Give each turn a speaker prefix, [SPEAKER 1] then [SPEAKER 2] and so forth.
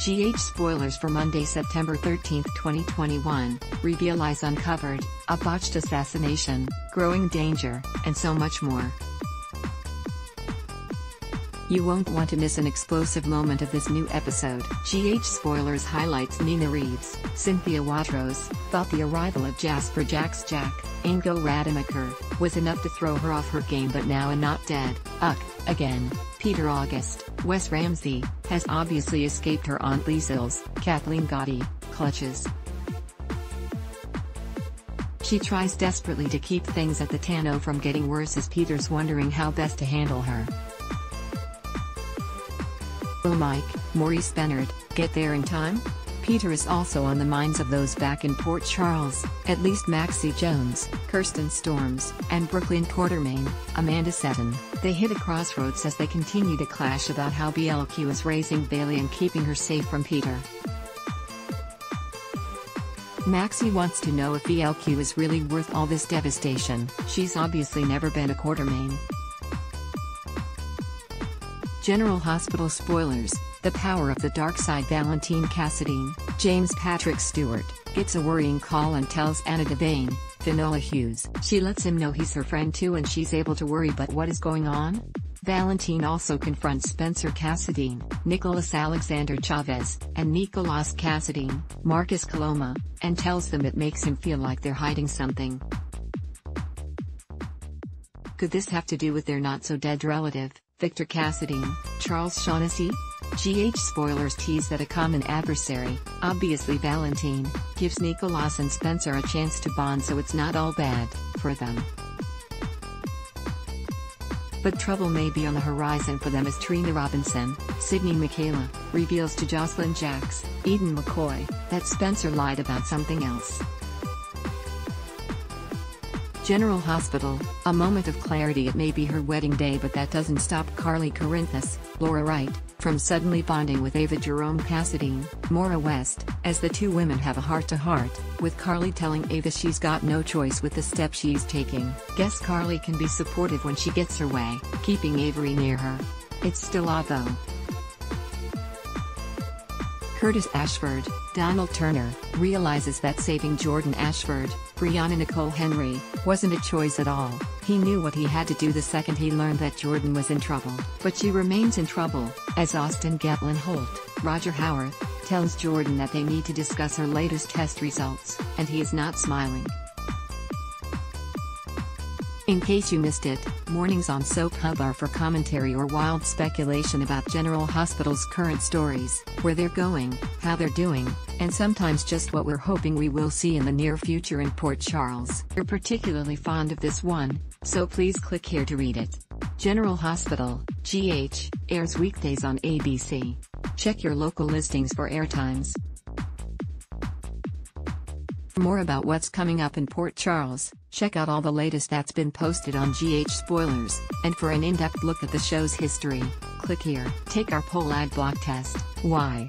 [SPEAKER 1] GH spoilers for Monday, September 13, 2021, reveal lies uncovered, a botched assassination, growing danger, and so much more. You won't want to miss an explosive moment of this new episode. GH Spoilers highlights Nina Reeves, Cynthia Watros, thought the arrival of Jasper Jack's Jack, Ingo Rademacher, was enough to throw her off her game but now and not dead, Uck, again, Peter August, Wes Ramsey, has obviously escaped her Aunt Liesl's, Kathleen Gati, clutches. She tries desperately to keep things at the Tan-O from getting worse as Peter's wondering how best to handle her. Will Mike, Maurice Benard, get there in time? Peter is also on the minds of those back in Port Charles, at least Maxie Jones, Kirsten Storms, and Brook Lynn Quartermaine, Amanda Setton. They hit a crossroads as they continue to clash about how BLQ is raising Bailey and keeping her safe from Peter. Maxie wants to know if BLQ is really worth all this devastation, she's obviously never been a Quartermaine. General Hospital spoilers, The Power of the Dark Side Valentine Cassadine, James Patrick Stewart, gets a worrying call and tells Anna Devane, Finola Hughes. She lets him know he's her friend too and she's able to worry but what is going on? Valentine also confronts Spencer Cassadine, Nicholas Alexander Chavez, and Nikolas Cassadine, Marcus Coloma, and tells them it makes him feel like they're hiding something. Could this have to do with their not-so-dead relative? Victor Cassadine, Charles Shaughnessy? GH spoilers tease that a common adversary, obviously Valentine, gives Nikolas and Spencer a chance to bond so it's not all bad, for them. But trouble may be on the horizon for them as Trina Robinson, Sydney Mikayla, reveals to Jocelyn Jacks, Eden McCoy, that Spencer lied about something else. General Hospital, a moment of clarity it may be her wedding day but that doesn't stop Carly Corinthos, Laura Wright, from suddenly bonding with Ava Jerome Cassadine, Maura West, as the two women have a heart-to-heart, -heart, with Carly telling Ava she's got no choice with the step she's taking. Guess Carly can be supportive when she gets her way, keeping Avery near her. It's still odd though. Curtis Ashford, Donnell Turner, realizes that saving Jordan Ashford, Briana Nicole Henry, wasn't a choice at all. He knew what he had to do the second he learned that Jordan was in trouble. But she remains in trouble, as Austin Gatlin Holt, Roger Howarth, tells Jordan that they need to discuss her latest test results, and he is not smiling. In case you missed it, mornings on Soap Hub are for commentary or wild speculation about General Hospital's current stories, where they're going, how they're doing, and sometimes just what we're hoping we will see in the near future in Port Charles. We're particularly fond of this one, so please click here to read it. General Hospital, GH, airs weekdays on ABC. Check your local listings for airtimes. For more about what's coming up in Port Charles, check out all the latest that's been posted on GH Spoilers, and for an in-depth look at the show's history, click here. Take our poll ad block test. Why?